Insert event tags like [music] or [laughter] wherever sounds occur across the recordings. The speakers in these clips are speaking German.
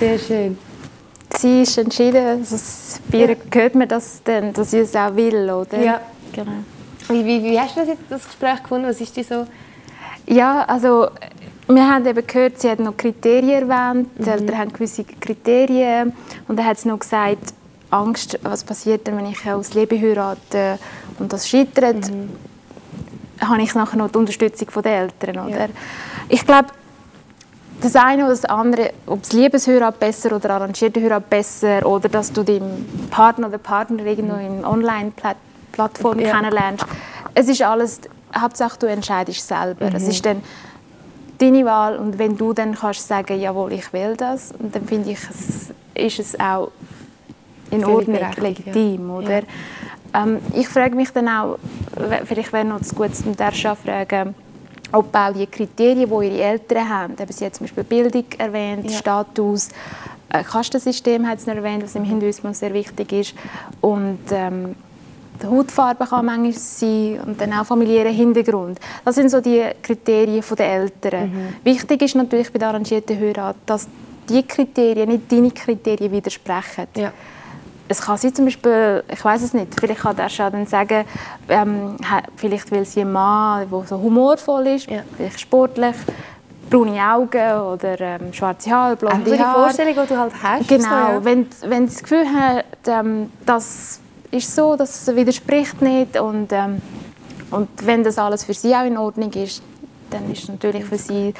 Sehr schön. Sie ist entschieden, also bei ihr hört man das dann, dass sie es auch will, oder? Ja. Genau. Wie, wie, wie hast du das, jetzt, das Gespräch gefunden? Was ist die so? Ja, also wir haben eben gehört, sie hat noch Kriterien erwähnt, die mhm. Eltern haben gewisse Kriterien und dann hat sie noch gesagt, Angst, was passiert denn, wenn ich aus Leben heirate und das scheitert, mhm. habe ich nachher noch die Unterstützung der Eltern. Oder? Ja. Ich glaube, das eine oder das andere, ob es Liebesheirat besser oder arrangierte Heirat besser oder dass du deinen Partner oder Partnerin irgendwo in Online-Plattformen ja. kennenlernst, es ist alles, Hauptsache du entscheidest selber. Mhm. Es ist dann deine Wahl und wenn du dann kannst sagen, jawohl, ich will das, und dann finde ich, es ist es auch in Ordnung, legitim, ja. oder? Ja. Ähm, ich frage mich dann auch, vielleicht wäre noch gut, um Derscha fragen, auch die Kriterien, die ihre Eltern haben, eben sie hat zum Beispiel Bildung erwähnt, ja. Status, äh, Kastensystem hat sie erwähnt, was im Hinduismus sehr wichtig ist, und ähm, die Hautfarbe kann manchmal sein und dann auch familiärer Hintergrund. Das sind so die Kriterien der Eltern. Mhm. Wichtig ist natürlich bei der arrangierten Heirat, dass die Kriterien nicht deine Kriterien widersprechen. Ja es kann sein, zum Beispiel, ich weiß es nicht, vielleicht kann der schon dann sagen, ähm, vielleicht will sie einen Mann, der so humorvoll ist, ja. vielleicht sportlich, braune Augen oder ähm, schwarze Haare, blonde Haare. die Vorstellung, die du halt hast. Genau, so, wenn, wenn das Gefühl hat, ähm, das ist so, das widerspricht nicht und, ähm, und wenn das alles für sie auch in Ordnung ist, dann ist es natürlich für sie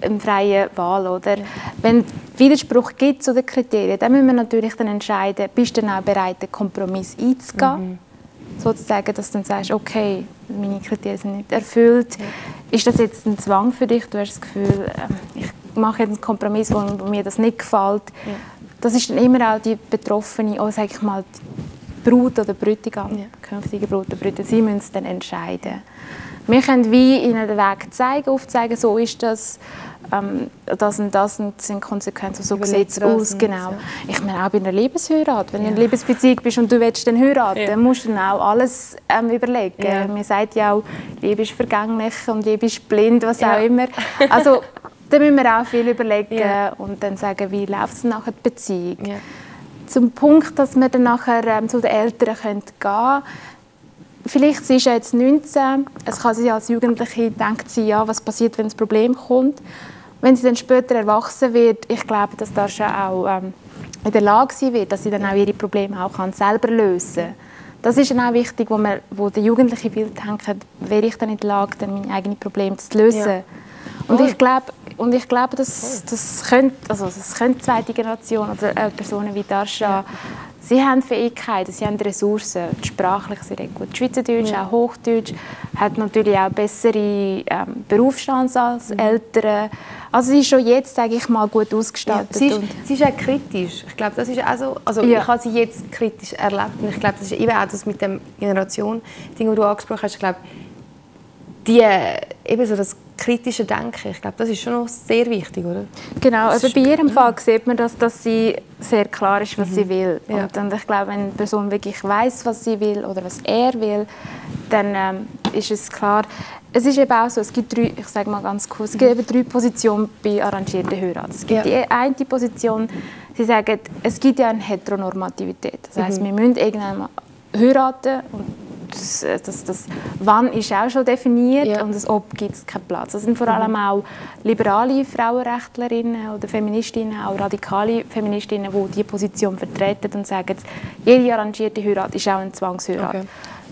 eine freie Wahl. Oder? Wenn es Widerspruch gibt zu den Kriterien, dann müssen wir natürlich dann entscheiden, bist du dann auch bereit, einen Kompromiss einzugehen? Mhm. Sozusagen, dass du dann sagst, okay, meine Kriterien sind nicht erfüllt. Ja. Ist das jetzt ein Zwang für dich? Du hast das Gefühl, ähm, ich mache jetzt einen Kompromiss, wo, mir das nicht gefällt. Ja. Das ist dann immer auch die Betroffene, auch, sag ich mal, Brut oder Brütigam, ja. künftige Brut oder Brütigam, sie müssen es dann entscheiden. Wir können wie ihnen den Weg zeigen, aufzeigen, so ist das, ähm, das und das sind Konsequenzen, so sieht es aus. Genau. Ja. Ich meine auch bei einer Liebesheirat, wenn ja. du in einer Liebesbeziehung bist und du willst dann heiraten, ja. dann musst du dann auch alles ähm, überlegen. Ja. Man sagt ja auch, Liebe ist vergänglich und Liebe ist blind, was auch immer. Also [laughs] da müssen wir auch viel überlegen und dann sagen, wie läuft es nachher die Beziehung. Zum Punkt, dass wir dann nachher ähm, zu den Eltern gehen können, Vielleicht sie ist ja jetzt 19, es kann sie als Jugendliche denkt sie, ja, was passiert, wenn ein Problem kommt. Wenn sie dann später erwachsen wird, ich glaube, dass da schon auch ähm, in der Lage sein wird, dass sie dann auch ihre Probleme auch kann selber lösen kann. Das ist dann auch wichtig, wo, man, wo der Jugendliche will denken, wäre ich dann in der Lage, dann meine eigenen Probleme zu lösen. Ja. Und ich glaube, und ich glaube, das, das könnte, also das könnte zweite Generation oder äh, Personen wie Darsha ja. Sie haben Fähigkeiten, sie haben Ressourcen. Sprachlich sie reden gut Schweizerdeutsch, ja. auch Hochdeutsch. Hat natürlich auch bessere ähm, Berufsstands als mhm. Eltern. Also sie ist schon jetzt, sage ich mal, gut ausgestattet. Ja, sie, ist, sie ist auch kritisch. Ich glaube, das ist auch so. Also ja. ich habe sie jetzt kritisch erlebt und ich glaube, das ist eben auch das mit dem Generation-Ding, das du angesprochen hast. Ich glaube, die, eben so das kritische Denken, ich glaube, das ist schon noch sehr wichtig, oder? Genau, also bei ihrem Fall sieht man, dass, dass sie sehr klar ist, was mhm. sie will. Ja. Und, und, ich glaube, wenn eine Person wirklich weiß, was sie will oder was er will, dann ähm, ist es klar. Es ist eben auch so, es gibt drei, ich sage mal ganz kurz, es gibt eben drei Positionen bei arrangierten Heiraten. Es gibt ja. die eine Position, sie sagen, es gibt ja eine Heteronormativität. Das heißt, mhm. wir müssen irgendwann heiraten und das, das, das Wann ist auch schon definiert ja. und das Ob gibt es keinen Platz. Das sind vor allem mhm. auch liberale Frauenrechtlerinnen oder Feministinnen, auch radikale Feministinnen, die diese Position vertreten und sagen, jede arrangierte Heirat ist auch ein Zwangsheirat. Okay.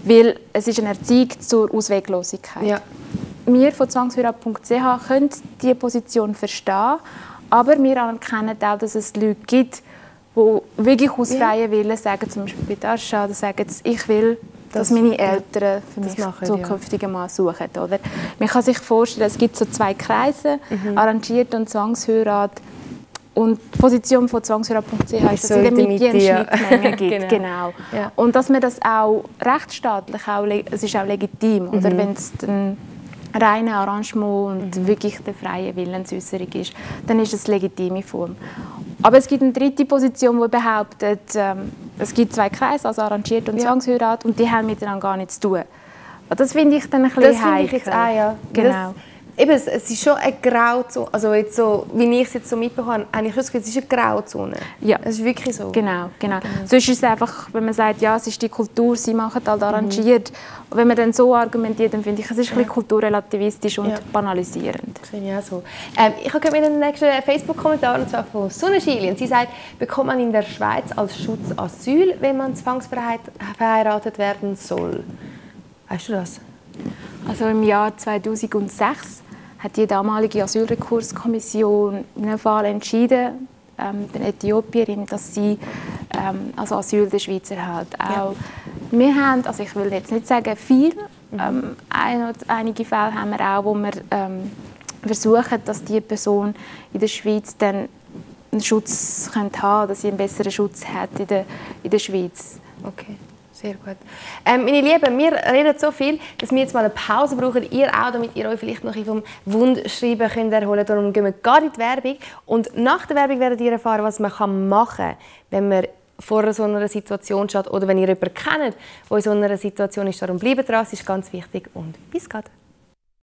Weil es ist eine Erziehung zur Ausweglosigkeit. Ja. Wir von zwangsheirat.ch können diese Position verstehen, aber wir anerkennen auch, dass es Leute gibt, die wirklich aus freiem Willen sagen, zum Beispiel bei Dasha, sagen, ich will dass das, meine Eltern für mich machen, zukünftige ja. Mann suchen. Oder? Man kann sich vorstellen, es gibt so zwei Kreise, mhm. arrangiert und Zwangsheirat. Und die Position von zwangsheirat.ch ist, dass es in der Mitte eine Schnittmenge [laughs] gibt. genau. genau. Ja. Und dass man das auch rechtsstaatlich, auch, es ist auch legitim, mhm. oder wenn es dann reine Arrangement und mhm. wirklich der freie Willensäußerung ist, dann ist es eine legitime Form. Aber es gibt eine dritte Position, die behauptet, ähm, es gibt zwei Kreise, also arrangiert und ja. Zwangsheirat, und die haben miteinander gar nichts zu tun. Das finde ich dann ein bisschen das heikel. Ich jetzt auch, ja. Genau. Eben, es, es ist schon eine Grauzone, also jetzt so, wie ich es jetzt so mitbekomme, habe ich das Gefühl, es ist eine Grauzone. Ja. Es ist wirklich so. Genau, genau. genau. Sonst ist es einfach, wenn man sagt, ja, es ist die Kultur, sie machen halt arrangiert. Mhm. wenn man dann so argumentiert, dann finde ich, es ist ein bisschen kulturrelativistisch und ja. banalisierend. Das finde ich auch so. Ähm, ich habe mit einem nächsten Facebook-Kommentar, und zwar von Sonnenschili, und sie sagt, bekommt man in der Schweiz als Schutz Asyl, wenn man zwangsverheiratet werden soll? Weißt du das? Also im Jahr 2006 hat die damalige Asylrekurskommission in einem Fall entschieden, ähm, den Äthiopierin, dass sie ähm, also Asyl der Schweiz erhält. Auch ja. Wir haben, also ich will jetzt nicht sagen viel, mhm. ähm, ein einige Fälle haben wir auch, wo wir ähm, versuchen, dass die Person in der Schweiz dann einen Schutz haben dass sie einen besseren Schutz hat in der, in der Schweiz. Okay. Sehr gut. Ähm, meine Lieben, wir reden so viel, dass wir jetzt mal eine Pause brauchen. Ihr auch, damit ihr euch vielleicht noch vom Wundschreiben könnt erholen könnt. Darum gehen wir gar in die Werbung. Und nach der Werbung werdet ihr erfahren, was man machen kann, wenn man vor so einer Situation steht oder wenn ihr jemanden kennt, der in so einer Situation ist. Darum bleibt dran, das ist ganz wichtig. Und bis gleich.